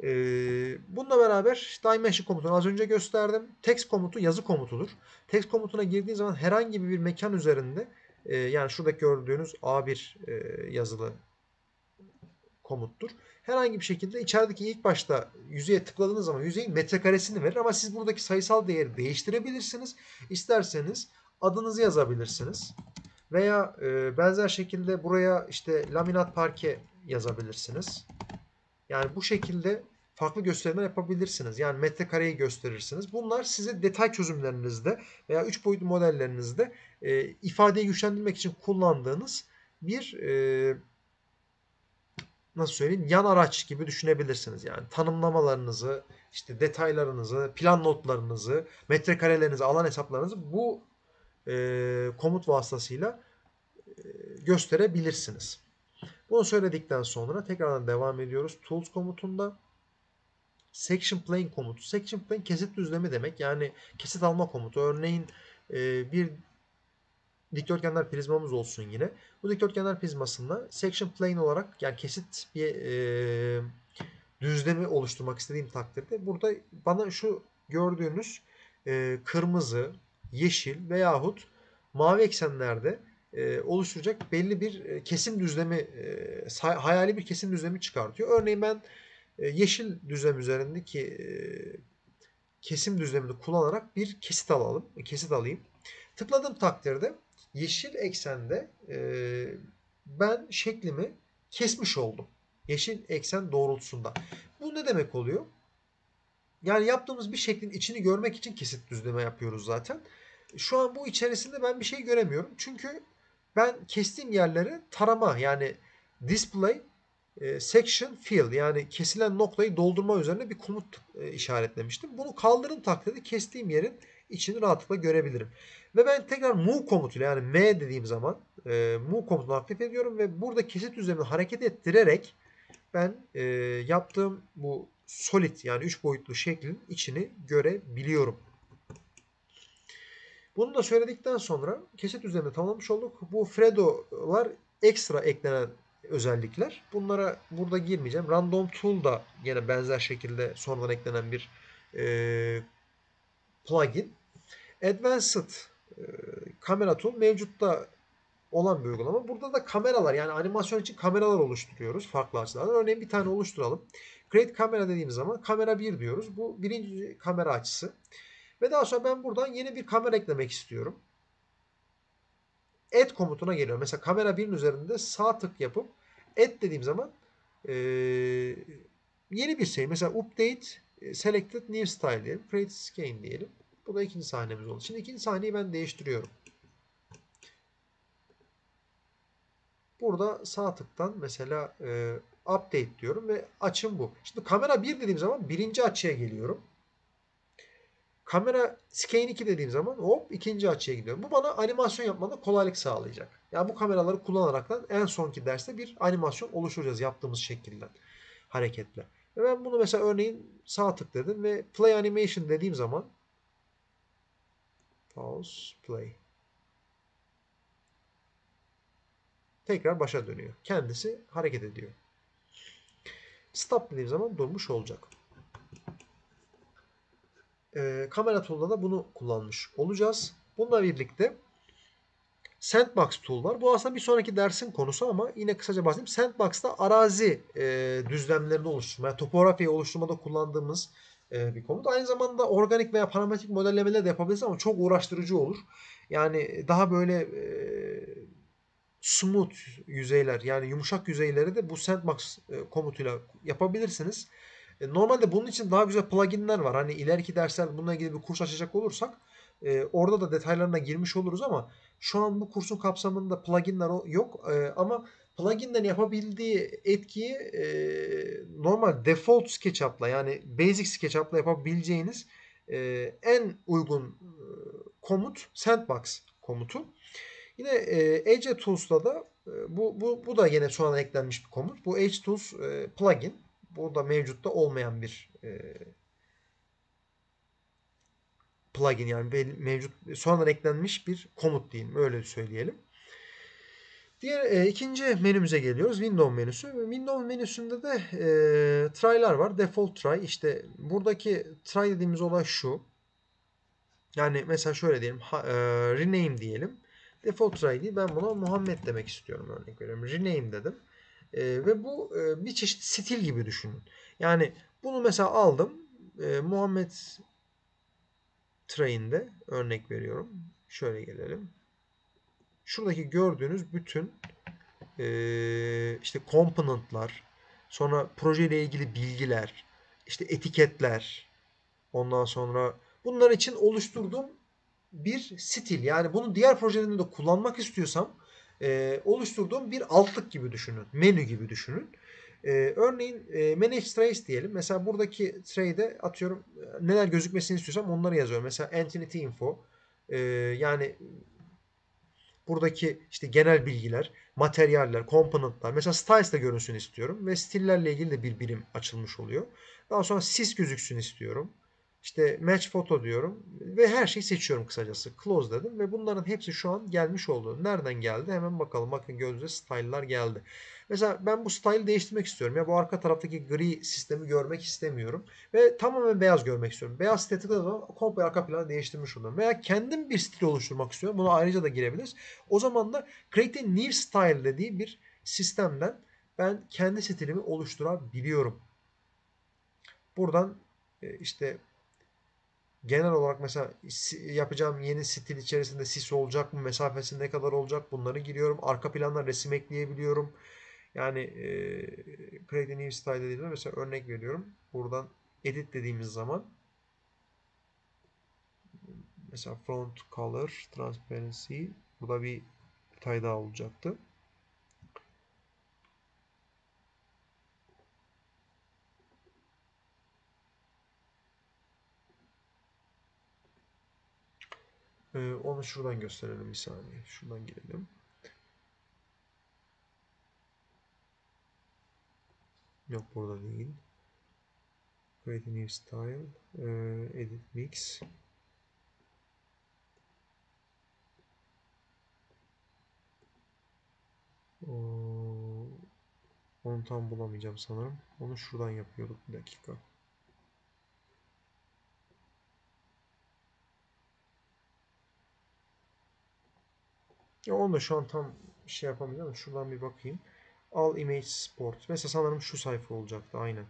Ee, bununla beraber dimension komutunu az önce gösterdim. Text komutu yazı komutudur. Text komutuna girdiğiniz zaman herhangi bir mekan üzerinde e, yani şuradaki gördüğünüz A1 e, yazılı komuttur. Herhangi bir şekilde içerideki ilk başta yüzeye tıkladığınız zaman yüzeyin metrekaresini verir ama siz buradaki sayısal değeri değiştirebilirsiniz. İsterseniz adınızı yazabilirsiniz. Veya e, benzer şekilde buraya işte laminat parke yazabilirsiniz. Yani bu şekilde farklı gösterimler yapabilirsiniz. Yani metrekareyi gösterirsiniz. Bunlar size detay çözümlerinizde veya 3 boyutlu modellerinizde e, ifadeyi güçlendirmek için kullandığınız bir e, nasıl söyleyeyim yan araç gibi düşünebilirsiniz. Yani tanımlamalarınızı, işte detaylarınızı, plan notlarınızı, metrekarelerinizi, alan hesaplarınızı bu e, komut vasıtasıyla e, gösterebilirsiniz. Bunu söyledikten sonra tekrardan devam ediyoruz. Tools komutunda section plane komutu. Section plane kesit düzlemi demek. Yani kesit alma komutu. Örneğin e, bir dikdörtgenler prizmamız olsun yine. Bu dikdörtgenler prizmasında section plane olarak yani kesit bir e, düzlemi oluşturmak istediğim takdirde burada bana şu gördüğünüz e, kırmızı, yeşil veyahut mavi eksenlerde e, oluşturacak belli bir kesim düzlemi, e, hayali bir kesim düzlemi çıkartıyor. Örneğin ben e, yeşil düzlem üzerindeki e, kesim düzlemini kullanarak bir kesit alalım, kesit alayım. Tıkladığım takdirde yeşil eksende e, ben şeklimi kesmiş oldum. Yeşil eksen doğrultusunda. Bu ne demek oluyor? Yani yaptığımız bir şeklin içini görmek için kesit düzleme yapıyoruz zaten. Şu an bu içerisinde ben bir şey göremiyorum. Çünkü ben kestiğim yerleri tarama yani display e, section fill yani kesilen noktayı doldurma üzerine bir komut e, işaretlemiştim. Bunu kaldırın takdirde kestiğim yerin içini rahatlıkla görebilirim. Ve ben tekrar move komutuyla yani M dediğim zaman e, move komutunu aktif ediyorum ve burada kesit üzerinde hareket ettirerek ben e, yaptığım bu solid yani 3 boyutlu şeklin içini görebiliyorum. Bunu da söyledikten sonra kesit üzerinde tamamlamış olduk. Bu Fredo'lar ekstra eklenen özellikler. Bunlara burada girmeyeceğim. Random Tool da yine benzer şekilde sonradan eklenen bir e, plugin. Advanced e, kamera tool mevcutta olan bir uygulama. Burada da kameralar yani animasyon için kameralar oluşturuyoruz farklı açılardan. Örneğin bir tane oluşturalım. Create kamera dediğimiz zaman kamera 1 diyoruz. Bu birinci kamera açısı. Ve daha sonra ben buradan yeni bir kamera eklemek istiyorum. Add komutuna geliyor. Mesela kamera 1'in üzerinde sağ tık yapıp add dediğim zaman e, yeni bir şey. Mesela update selected new style diyelim. Create scan diyelim. Bu da ikinci sahnemiz oldu. Şimdi ikinci sahneyi ben değiştiriyorum. Burada sağ tıktan mesela e, update diyorum ve açım bu. Şimdi kamera 1 dediğim zaman birinci açıya geliyorum. Kamera scan 2 dediğim zaman hop ikinci açıya gidiyorum. Bu bana animasyon yapmada kolaylık sağlayacak. Yani bu kameraları kullanaraktan en sonki derste bir animasyon oluşturacağız yaptığımız şekilden hareketle. Ve ben bunu mesela örneğin sağ tıkladım ve play animation dediğim zaman pause play tekrar başa dönüyor. Kendisi hareket ediyor. Stop dediğim zaman durmuş olacak. Ee, kamera tool'da da bunu kullanmış olacağız. Bununla birlikte Sandbox tool var. Bu aslında bir sonraki dersin konusu ama yine kısaca bahsedeyim. Sandbox'ta arazi e, düzlemlerini oluşturma, yani topografiyi oluşturmada kullandığımız e, bir komut. Aynı zamanda organik veya parametrik modellemeler de yapabiliriz ama çok uğraştırıcı olur. Yani daha böyle e, smooth yüzeyler yani yumuşak yüzeyleri de bu Sandbox e, komutuyla yapabilirsiniz. E, normalde bunun için daha güzel pluginler var. Hani ileriki dersler bununla ilgili bir kurs açacak olursak e, orada da detaylarına girmiş oluruz ama şu an bu kursun kapsamında pluginler yok. E, ama pluginlerin yapabildiği etkiyi e, normal default SketchUp'la yani basic SketchUp'la yapabileceğiniz e, en uygun e, komut Sandbox komutu. Yine e, Edge Tools'ta da e, bu, bu, bu da yine sonradan eklenmiş bir komut. Bu Edge Tools e, plugin. Burada mevcutta olmayan bir e, plugin yani mevcut sonradan eklenmiş bir komut diyeyim öyle söyleyelim. Diğer e, ikinci menümüze geliyoruz. Windows menüsü. Windows menüsünde de e, try'lar var. Default try. İşte buradaki try dediğimiz olay şu. Yani mesela şöyle diyelim. Ha, e, rename diyelim. Default try değil. Ben buna Muhammed demek istiyorum örnek veriyorum. Rename dedim. E, ve bu e, bir çeşit stil gibi düşünün. Yani bunu mesela aldım. E, Muhammed train'de örnek veriyorum. Şöyle gelelim. Şuradaki gördüğünüz bütün e, işte component'lar, sonra projeyle ilgili bilgiler, işte etiketler, ondan sonra bunlar için oluşturduğum bir stil. Yani bunu diğer projelerimde de kullanmak istiyorsam e, oluşturduğum bir altlık gibi düşünün. Menü gibi düşünün. E, örneğin e, Manage Trace diyelim. Mesela buradaki tray'de atıyorum neler gözükmesini istiyorsam onları yazıyorum. Mesela Entity Info. E, yani buradaki işte genel bilgiler, materyaller, komponentler. Mesela styles de görünsün istiyorum. Ve stillerle ilgili de bir birim açılmış oluyor. Daha sonra sys gözüksün istiyorum. İşte match photo diyorum ve her şeyi seçiyorum kısacası. Close dedim ve bunların hepsi şu an gelmiş oldu. Nereden geldi? Hemen bakalım. Bakın gözünüze style'lar geldi. Mesela ben bu style değiştirmek istiyorum. Ya bu arka taraftaki gri sistemi görmek istemiyorum. Ve tamamen beyaz görmek istiyorum. Beyaz site tıkladığım komple arka planı değiştirmiş oluyorum. Veya kendim bir stil oluşturmak istiyorum. Buna ayrıca da girebiliriz. O zaman da Create a New Style dediği bir sistemden ben kendi stilimi oluşturabiliyorum. Buradan e, işte genel olarak mesela yapacağım yeni stil içerisinde sis olacak mı? Mesafesi ne kadar olacak? Bunları giriyorum. Arka planda resim ekleyebiliyorum. Yani e, Create New Style dediğimde mesela örnek veriyorum. Buradan Edit dediğimiz zaman mesela Front Color, Transparency burada bir detay daha olacaktı. Ee, onu şuradan gösterelim bir saniye. Şuradan girelim. Yok burada değil. Create new style. Ee, edit mix. Onu tam bulamayacağım sanırım. Onu şuradan yapıyorduk bir dakika. Ya onu da şu an tam şey yapamayacağım. Şuradan bir bakayım. All Image Sport. Mesela sanırım şu sayfa olacaktı aynen.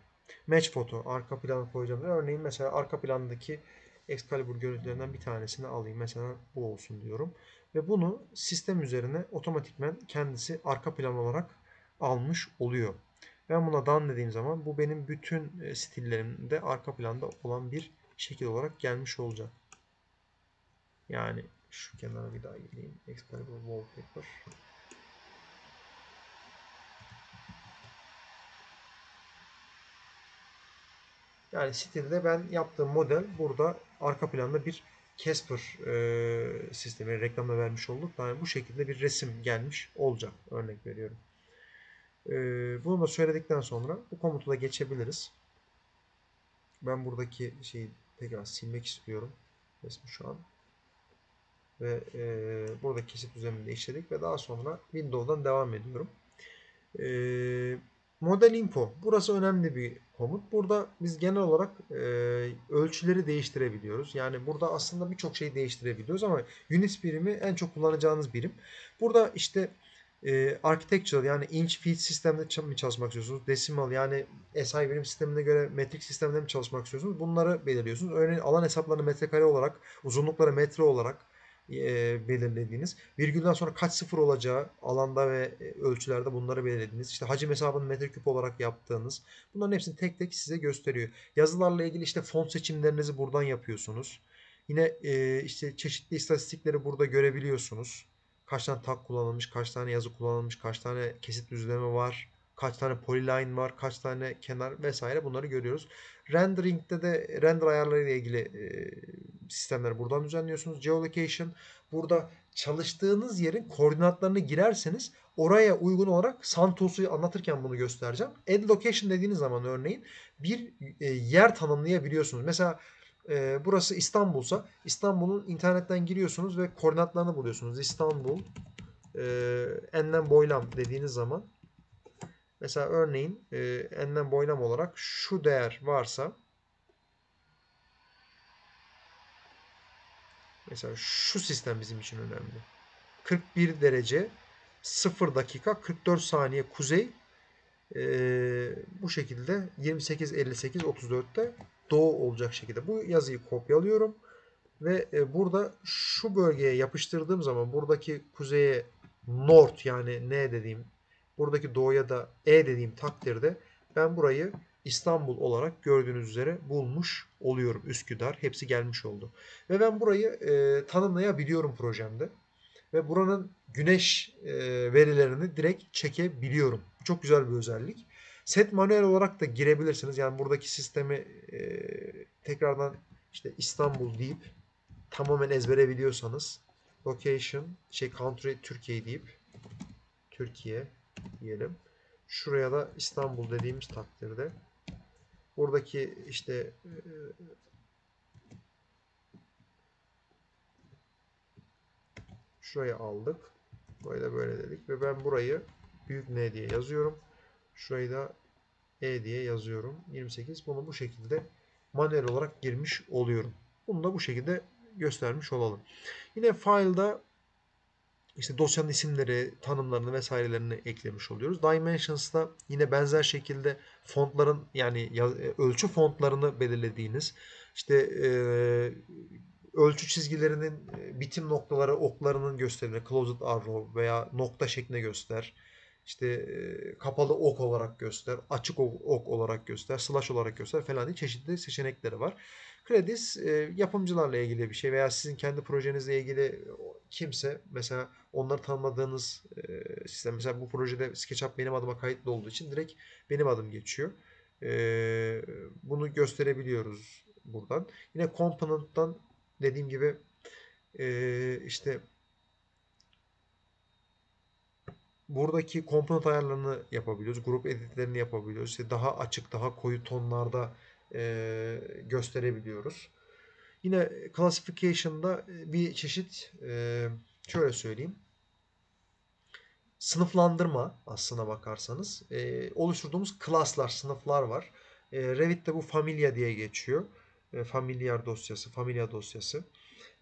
Match foto. Arka planı koyacağım. Örneğin mesela arka plandaki Excalibur görüntülerinden bir tanesini alayım. Mesela bu olsun diyorum. Ve bunu sistem üzerine otomatikmen kendisi arka plan olarak almış oluyor. Ben buna done dediğim zaman bu benim bütün e, stillerimde arka planda olan bir şekil olarak gelmiş olacak. Yani şu kenara bir daha geleyim. Excalibur Wallpaper. Yani stilde ben yaptığım model burada arka planda bir Casper e, sistemi reklamda vermiş olduk. Yani bu şekilde bir resim gelmiş olacak. Örnek veriyorum. E, bunu da söyledikten sonra bu komutu da geçebiliriz. Ben buradaki şeyi tekrar silmek istiyorum. Resmi şu an. Ve e, burada kesit üzerinde işledik ve daha sonra Windows'dan devam ediyorum. E, Model info. Burası önemli bir komut. Burada biz genel olarak e, ölçüleri değiştirebiliyoruz. Yani burada aslında birçok şey değiştirebiliyoruz ama unit birimi en çok kullanacağınız birim. Burada işte e, architectural yani inch feet sistemde mi çalışmak istiyorsunuz? Decimal yani SI birim sistemine göre metrik sistemde mi çalışmak istiyorsunuz? Bunları belirliyorsunuz. Örneğin alan hesaplarını metrekare olarak, uzunlukları metre olarak e, belirlediğiniz, virgülden sonra kaç sıfır olacağı alanda ve e, ölçülerde bunları belirlediğiniz, işte hacim hesabını metreküp olarak yaptığınız, bunların hepsini tek tek size gösteriyor. Yazılarla ilgili işte font seçimlerinizi buradan yapıyorsunuz. Yine e, işte çeşitli istatistikleri burada görebiliyorsunuz. Kaç tane tag kullanılmış, kaç tane yazı kullanılmış, kaç tane kesit düzleme var, kaç tane polyline var, kaç tane kenar vesaire bunları görüyoruz. Rendering'de de render ayarları ile ilgili sistemleri buradan düzenliyorsunuz. Geolocation burada çalıştığınız yerin koordinatlarını girerseniz oraya uygun olarak Santos'u anlatırken bunu göstereceğim. Add location dediğiniz zaman örneğin bir yer tanımlayabiliyorsunuz. Mesela burası İstanbul'sa İstanbul'un internetten giriyorsunuz ve koordinatlarını buluyorsunuz. İstanbul e, enlem boylam dediğiniz zaman mesela örneğin e, enlem boylam olarak şu değer varsa mesela şu sistem bizim için önemli. 41 derece 0 dakika 44 saniye kuzey e, bu şekilde 28 58 34'te doğu olacak şekilde bu yazıyı kopyalıyorum ve e, burada şu bölgeye yapıştırdığım zaman buradaki kuzeye north yani ne dediğim buradaki doğuya da e dediğim takdirde ben burayı İstanbul olarak gördüğünüz üzere bulmuş oluyorum. Üsküdar hepsi gelmiş oldu. Ve ben burayı e, tanımlayabiliyorum projemde. Ve buranın güneş e, verilerini direkt çekebiliyorum. Bu çok güzel bir özellik. Set manuel olarak da girebilirsiniz. Yani buradaki sistemi e, tekrardan işte İstanbul deyip tamamen ezbere biliyorsanız location şey country Türkiye deyip Türkiye diyelim. Şuraya da İstanbul dediğimiz takdirde buradaki işte e, şuraya aldık. Burayı da böyle dedik ve ben burayı büyük N diye yazıyorum. Şurayı da E diye yazıyorum. 28. Bunu bu şekilde manuel olarak girmiş oluyorum. Bunu da bu şekilde göstermiş olalım. Yine file'da işte dosyanın isimleri, tanımlarını vesairelerini eklemiş oluyoruz. Dimensions'ta yine benzer şekilde fontların yani ölçü fontlarını belirlediğiniz işte e, ölçü çizgilerinin bitim noktaları oklarının gösterimine closed arrow veya nokta şeklinde göster. İşte e, kapalı ok olarak göster, açık ok, ok olarak göster, slash olarak göster falan diye çeşitli seçenekleri var. Credits e, yapımcılarla ilgili bir şey veya sizin kendi projenizle ilgili kimse mesela onları tanımadığınız e, sistem mesela bu projede SketchUp benim adıma kayıtlı olduğu için direkt benim adım geçiyor. E, bunu gösterebiliyoruz buradan. Yine Component'tan dediğim gibi e, işte buradaki component ayarlarını yapabiliyoruz. Grup editlerini yapabiliyoruz. İşte daha açık, daha koyu tonlarda e, gösterebiliyoruz. Yine classification'da bir çeşit e, şöyle söyleyeyim. Sınıflandırma aslına bakarsanız. E, oluşturduğumuz klaslar, sınıflar var. E, Revit'te bu Familia diye geçiyor. E, familiar dosyası, Familia dosyası.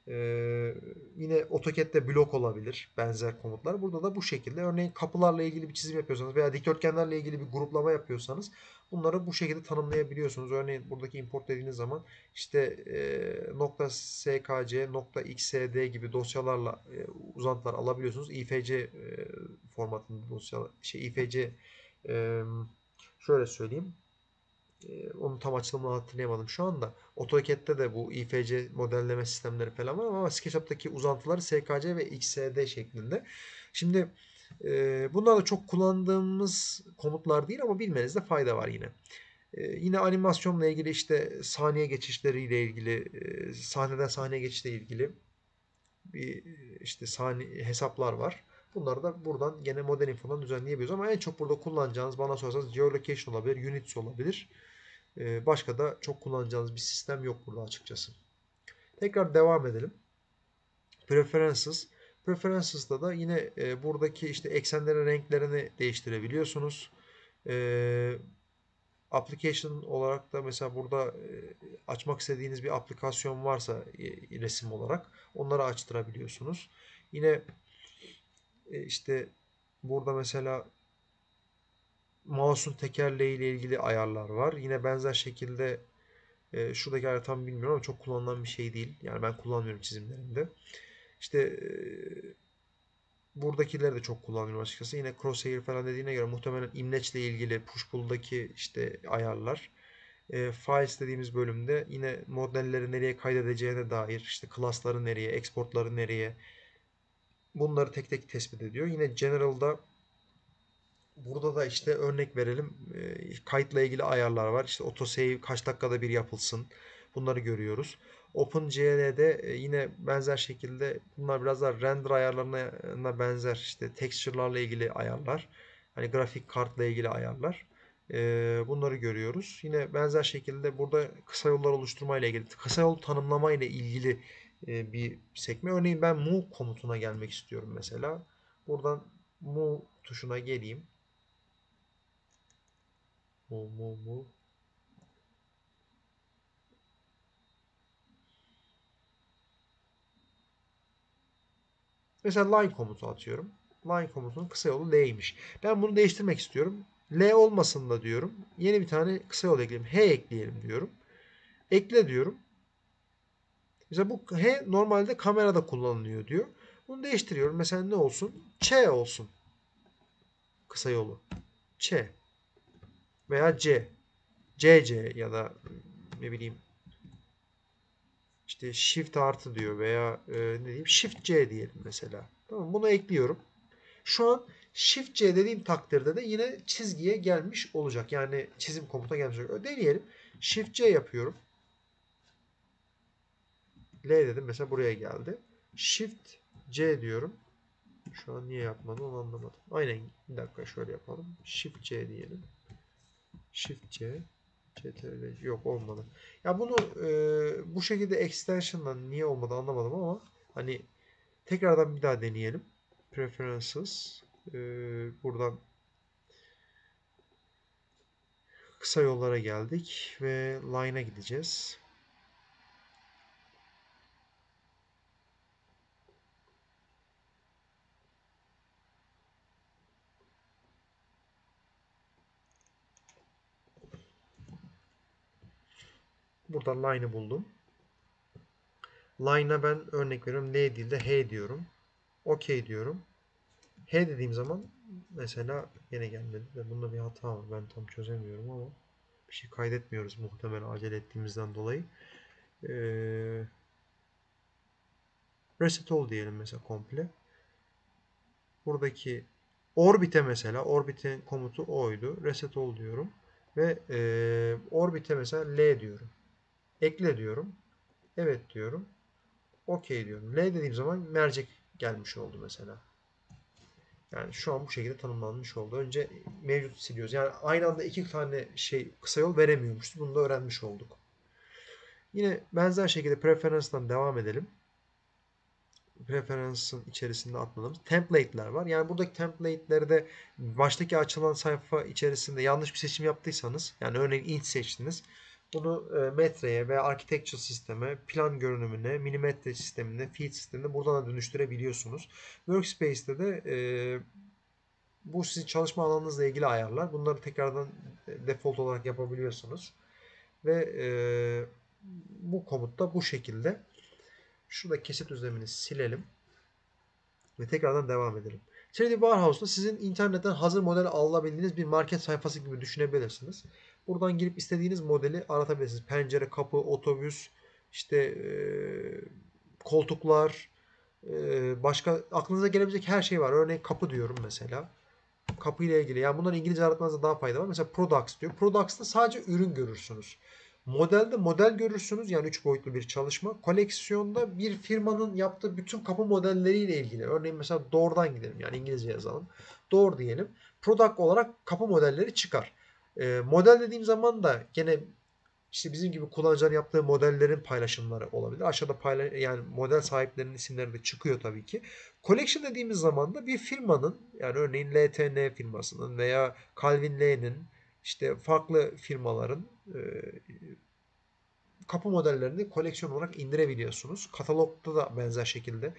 Ee, yine AutoCAD'de blok olabilir benzer komutlar. Burada da bu şekilde örneğin kapılarla ilgili bir çizim yapıyorsanız veya dikdörtgenlerle ilgili bir gruplama yapıyorsanız bunları bu şekilde tanımlayabiliyorsunuz. Örneğin buradaki import dediğiniz zaman işte e, nokta .skc, nokta .xsd gibi dosyalarla e, uzantılar alabiliyorsunuz. ifc e, formatında dosya şey ifc e, şöyle söyleyeyim ee, onun tam açılımını hatırlayamadım şu anda. AutoCAD'de de bu IFC modelleme sistemleri falan var ama SketchUp'taki uzantıları SKC ve XSD şeklinde. Şimdi e, bunlar da çok kullandığımız komutlar değil ama bilmenizde fayda var yine. E, yine animasyonla ilgili işte saniye geçişleriyle ilgili, e, sahneden sahneye geçişle ilgili bir işte saniye hesaplar var. Bunları da buradan gene model infodan düzenleyebiliyoruz ama en çok burada kullanacağınız bana sorarsanız geolocation olabilir, units olabilir. Ee, başka da çok kullanacağınız bir sistem yok burada açıkçası. Tekrar devam edelim. Preferences. Preferences'da da yine e, buradaki işte eksenlerin renklerini değiştirebiliyorsunuz. E, application olarak da mesela burada e, açmak istediğiniz bir aplikasyon varsa e, resim olarak onları açtırabiliyorsunuz. Yine işte burada mesela mouse'un tekerleği ile ilgili ayarlar var. Yine benzer şekilde e, şuradaki ayar tam bilmiyorum ama çok kullanılan bir şey değil. Yani ben kullanmıyorum çizimlerimde. İşte e, buradakileri de çok kullanıyorum açıkçası. Yine crosshair falan dediğine göre muhtemelen imleç ile ilgili push pull'daki işte ayarlar. E, files dediğimiz bölümde yine modelleri nereye kaydedeceğine dair işte class'ları nereye, export'ları nereye bunları tek tek tespit ediyor. Yine general'da Burada da işte örnek verelim. E, kayıtla ilgili ayarlar var. İşte autosave kaç dakikada bir yapılsın. Bunları görüyoruz. OpenGL'de e, yine benzer şekilde bunlar biraz daha render ayarlarına benzer işte texture'larla ilgili ayarlar. Hani grafik kartla ilgili ayarlar. E, bunları görüyoruz. Yine benzer şekilde burada kısa yollar oluşturma ile ilgili, kısa yol tanımlama ile ilgili bir sekme. Örneğin ben move komutuna gelmek istiyorum mesela. Buradan move tuşuna geleyim. Move move move. Mesela line komutu atıyorum. Line komutunun kısa yolu L'ymiş. Ben bunu değiştirmek istiyorum. L olmasın da diyorum. Yeni bir tane kısa yol ekleyelim. H ekleyelim diyorum. Ekle diyorum. Mesela bu H normalde kamerada kullanılıyor diyor. Bunu değiştiriyorum. Mesela ne olsun? Ç olsun. Kısa yolu. Ç. Veya C. CC ya da ne bileyim işte shift artı diyor veya e, ne diyeyim shift C diyelim mesela. Tamam bunu ekliyorum. Şu an shift C dediğim takdirde de yine çizgiye gelmiş olacak. Yani çizim komuta gelmiş olacak. Deneyelim. Shift C yapıyorum. L dedim mesela buraya geldi. Shift C diyorum. Şu an niye yapmadı onu anlamadım. Aynen bir dakika şöyle yapalım. Shift C diyelim. Shift C. CTRL yok olmadı. Ya bunu e, bu şekilde extension'la niye olmadı anlamadım ama hani tekrardan bir daha deneyelim. Preferences e, buradan kısa yollara geldik ve line'a gideceğiz. Burada line'ı buldum. Line'a ben örnek veriyorum. L değil de H diyorum. OK diyorum. H dediğim zaman mesela yine gelmedi. Ve bunda bir hata var. Ben tam çözemiyorum ama bir şey kaydetmiyoruz muhtemelen acele ettiğimizden dolayı. Ee, reset ol diyelim mesela komple. Buradaki orbite mesela orbite'in komutu oydu. Reset ol diyorum. Ve e, orbite mesela L diyorum. Ekle diyorum. Evet diyorum. OK diyorum. L dediğim zaman mercek gelmiş oldu mesela. Yani şu an bu şekilde tanımlanmış oldu. Önce mevcut siliyoruz. Yani aynı anda iki tane şey kısa yol veremiyormuşuz. Bunu da öğrenmiş olduk. Yine benzer şekilde preference'dan devam edelim. Preference'ın içerisinde atmadığımız template'ler var. Yani buradaki template'leri de baştaki açılan sayfa içerisinde yanlış bir seçim yaptıysanız yani örneğin int seçtiniz. Bunu e, metreye veya architecture sisteme, plan görünümüne, milimetre sistemine, feed sistemine buradan da dönüştürebiliyorsunuz. Workspace'te de e, bu sizin çalışma alanınızla ilgili ayarlar. Bunları tekrardan default olarak yapabiliyorsunuz. Ve e, bu komut da bu şekilde. Şurada kesit düzlemini silelim. Ve tekrardan devam edelim. 3D Warehouse'da sizin internetten hazır model alabildiğiniz bir market sayfası gibi düşünebilirsiniz. Buradan girip istediğiniz modeli aratabilirsiniz. Pencere, kapı, otobüs, işte e, koltuklar, e, başka aklınıza gelebilecek her şey var. Örneğin kapı diyorum mesela. Kapı ile ilgili. Yani bunları İngilizce aratmanızda daha fayda var. Mesela products diyor. Products'ta sadece ürün görürsünüz. Modelde model görürsünüz. Yani 3 boyutlu bir çalışma. Koleksiyonda bir firmanın yaptığı bütün kapı modelleriyle ilgili. Örneğin mesela Door'dan gidelim. Yani İngilizce yazalım. Door diyelim. Product olarak kapı modelleri çıkar. E, model dediğim zaman da gene işte bizim gibi kullanıcıların yaptığı modellerin paylaşımları olabilir. Aşağıda paylaş yani model sahiplerinin isimleri de çıkıyor tabii ki. Collection dediğimiz zaman da bir firmanın yani örneğin LTN firmasının veya Calvin Klein'in işte farklı firmaların e, kapı modellerini koleksiyon olarak indirebiliyorsunuz. Katalogda da benzer şekilde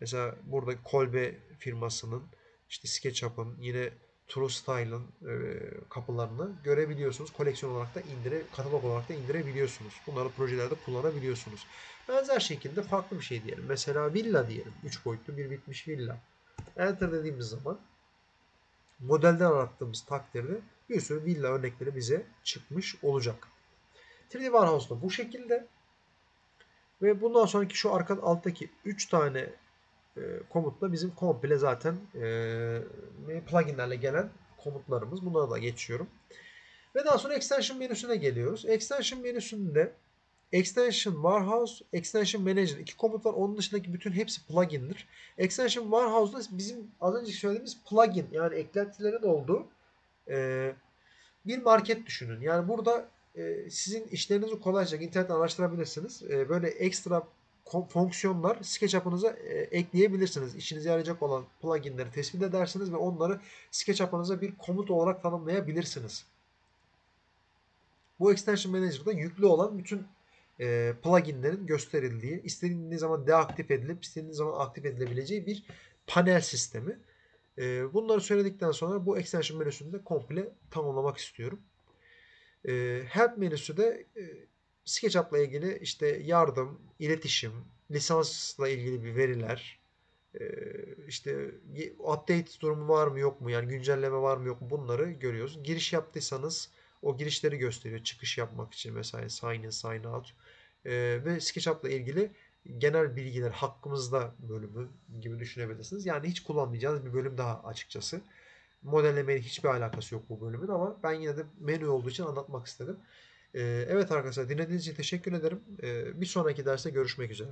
mesela burada Kolbe firmasının işte SketchUp'ın yine True Style'ın e, kapılarını görebiliyorsunuz. Koleksiyon olarak da indire, katalog olarak da indirebiliyorsunuz. Bunları projelerde kullanabiliyorsunuz. Benzer şekilde farklı bir şey diyelim. Mesela villa diyelim. 3 boyutlu bir bitmiş villa. Enter dediğimiz zaman modelden arattığımız takdirde bir sürü villa örnekleri bize çıkmış olacak. 3D Warehouse'da bu şekilde ve bundan sonraki şu arka alttaki 3 tane e, komutla bizim komple zaten e, pluginlerle gelen komutlarımız. Bunlara da geçiyorum. Ve daha sonra extension menüsüne geliyoruz. Extension menüsünde Extension Warehouse, Extension Manager iki komut var. Onun dışındaki bütün hepsi plugin'dir. Extension Warehouse'da bizim az önce söylediğimiz plugin yani eklentilerin olduğu e, bir market düşünün. Yani burada e, sizin işlerinizi kolayca internetten araştırabilirsiniz. E, böyle ekstra fonksiyonlar SketchUp'ınıza e, ekleyebilirsiniz. İşinize yarayacak olan pluginleri tespit edersiniz ve onları SketchUp'ınıza bir komut olarak tanımlayabilirsiniz. Bu Extension Manager'da yüklü olan bütün e, pluginlerin gösterildiği, istediğiniz zaman deaktif edilip istediğiniz zaman aktif edilebileceği bir panel sistemi. E, bunları söyledikten sonra bu extension menüsünü de komple tamamlamak istiyorum. Help menüsü de SketchUp'la ilgili işte yardım, iletişim, lisansla ilgili bir veriler, e, işte update durumu var mı yok mu yani güncelleme var mı yok mu bunları görüyoruz. Giriş yaptıysanız o girişleri gösteriyor çıkış yapmak için vesaire sign in, sign out. E, ve SketchUp'la ilgili genel bilgiler hakkımızda bölümü gibi düşünebilirsiniz. Yani hiç kullanmayacağınız bir bölüm daha açıkçası. Modellemeyle hiçbir alakası yok bu bölümün ama ben yine de menü olduğu için anlatmak istedim. Ee, Evet arkadaşlar dinlediğiniz için teşekkür ederim. Ee, Bir sonraki derste görüşmek üzere.